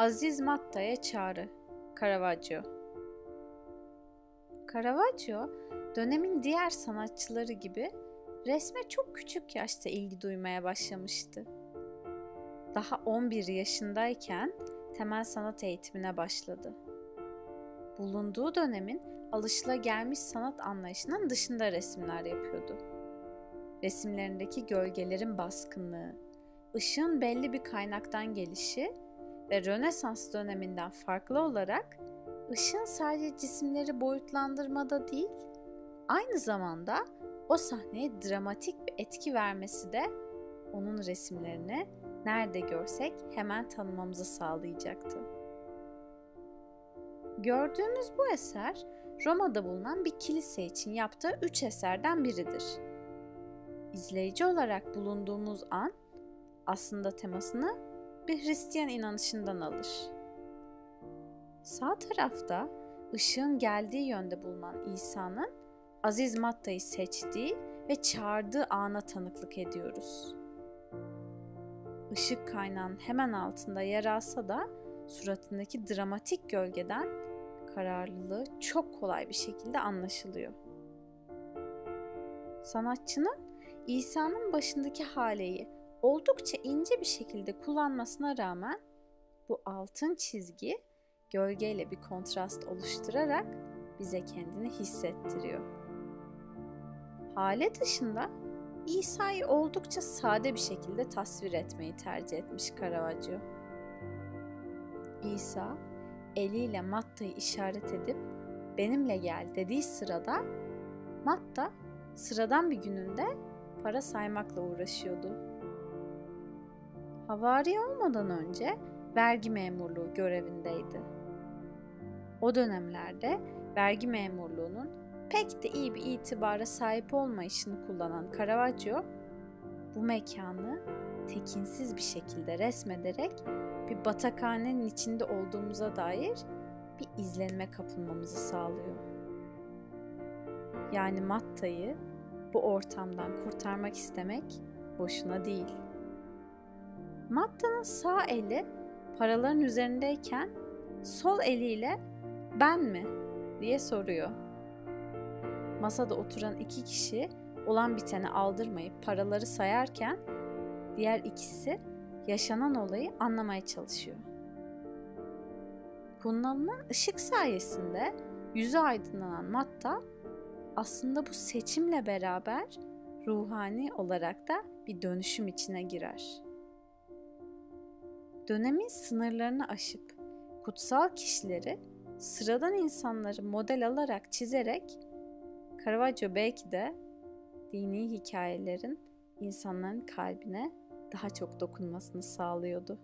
Aziz Matta'ya çağrı Caravaggio Caravaggio dönemin diğer sanatçıları gibi resme çok küçük yaşta ilgi duymaya başlamıştı. Daha 11 yaşındayken temel sanat eğitimine başladı. Bulunduğu dönemin alışılagelmiş sanat anlayışının dışında resimler yapıyordu. Resimlerindeki gölgelerin baskınlığı, ışığın belli bir kaynaktan gelişi ve Rönesans döneminden farklı olarak ışığın sadece cisimleri boyutlandırmada değil, aynı zamanda o sahneye dramatik bir etki vermesi de onun resimlerini nerede görsek hemen tanımamızı sağlayacaktı. Gördüğümüz bu eser Roma'da bulunan bir kilise için yaptığı üç eserden biridir. İzleyici olarak bulunduğumuz an aslında temasını bir Hristiyan inanışından alır. Sağ tarafta ışığın geldiği yönde bulunan İsa'nın Aziz Matta'yı seçtiği ve çağırdığı ana tanıklık ediyoruz. Işık kaynağının hemen altında yer alsa da suratındaki dramatik gölgeden kararlılığı çok kolay bir şekilde anlaşılıyor. Sanatçının İsa'nın başındaki haleyi oldukça ince bir şekilde kullanmasına rağmen bu altın çizgi gölgeyle bir kontrast oluşturarak bize kendini hissettiriyor. Hale dışında İsa'yı oldukça sade bir şekilde tasvir etmeyi tercih etmiş Caravaggio. İsa eliyle Matta'yı işaret edip benimle gel dediği sırada Matta sıradan bir gününde para saymakla uğraşıyordu. Havari olmadan önce vergi memurluğu görevindeydi. O dönemlerde vergi memurluğunun pek de iyi bir itibara sahip olmayışını kullanan Caravaggio bu mekanı tekinsiz bir şekilde resmederek bir batakhanenin içinde olduğumuza dair bir izlenime kapılmamızı sağlıyor. Yani Matta'yı bu ortamdan kurtarmak istemek boşuna değil. Matta'nın sağ eli paraların üzerindeyken sol eliyle ben mi diye soruyor. Masada oturan iki kişi olan biteni aldırmayıp paraları sayarken diğer ikisi yaşanan olayı anlamaya çalışıyor. Kullanılan ışık sayesinde yüzü aydınlanan Matta aslında bu seçimle beraber ruhani olarak da bir dönüşüm içine girer. Dönemin sınırlarını aşıp kutsal kişileri sıradan insanları model alarak çizerek Caravaggio belki de dini hikayelerin insanların kalbine daha çok dokunmasını sağlıyordu.